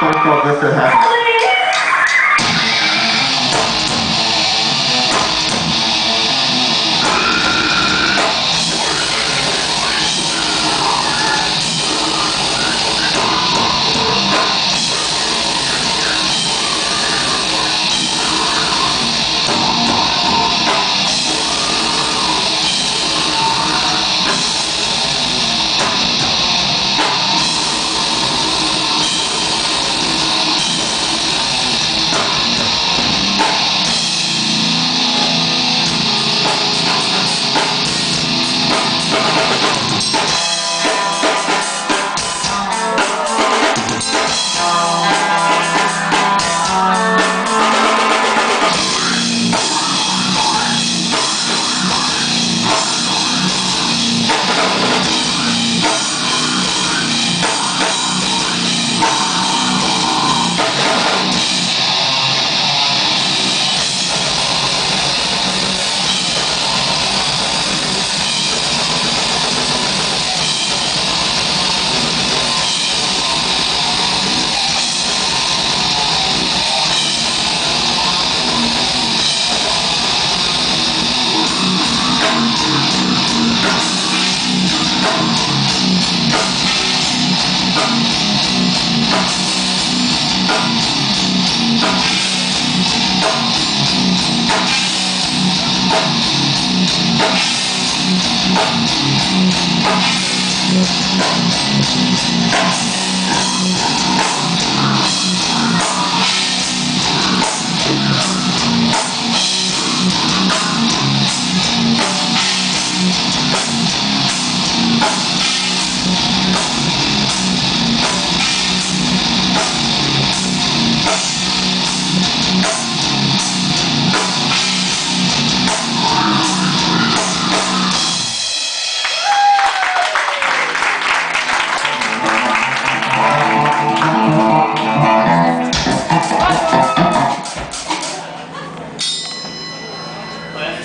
Thank God this to happened. Thank you.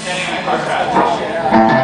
Quem é?